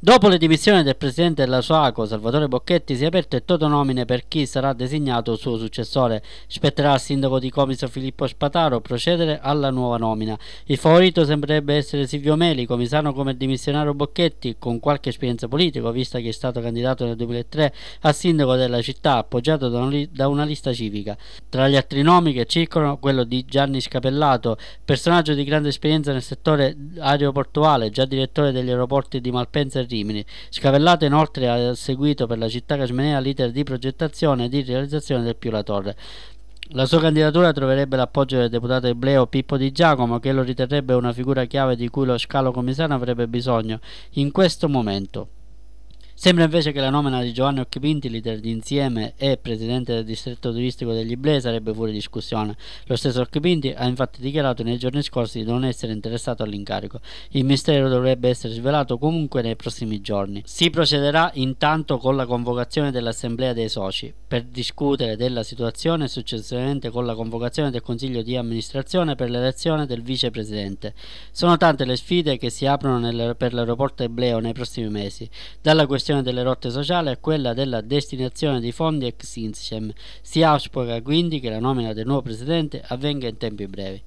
Dopo le dimissioni del presidente della Soaco, Salvatore Bocchetti, si è aperto il toto nomine per chi sarà designato suo successore. Spetterà al sindaco di Comiso Filippo Spataro procedere alla nuova nomina. Il favorito sembrerebbe essere Silvio Meli, comisano come dimissionario Bocchetti, con qualche esperienza politica, vista che è stato candidato nel 2003 a sindaco della città, appoggiato da una lista civica. Tra gli altri nomi che circolano, quello di Gianni Scapellato, personaggio di grande esperienza nel settore aeroportuale, già direttore degli aeroporti di Malpensa e Rimini. Scavellato inoltre ha seguito per la città casmenea l'iter di progettazione e di realizzazione del Più La Torre. La sua candidatura troverebbe l'appoggio del deputato ebleo Pippo Di Giacomo, che lo riterrebbe una figura chiave di cui lo scalo comisano avrebbe bisogno in questo momento. Sembra invece che la nomina di Giovanni Occhipinti, leader di Insieme e presidente del distretto turistico degli Iblei, sarebbe fuori discussione. Lo stesso Occhipinti ha infatti dichiarato nei giorni scorsi di non essere interessato all'incarico. Il mistero dovrebbe essere svelato comunque nei prossimi giorni. Si procederà intanto con la convocazione dell'assemblea dei soci per discutere della situazione e successivamente con la convocazione del consiglio di amministrazione per l'elezione del vicepresidente. Sono tante le sfide che si aprono per l'aeroporto ebleo nei prossimi mesi. Dalla questione gestione delle rotte sociali è quella della destinazione di fondi ex Insicem. Si auspica quindi che la nomina del nuovo presidente avvenga in tempi brevi.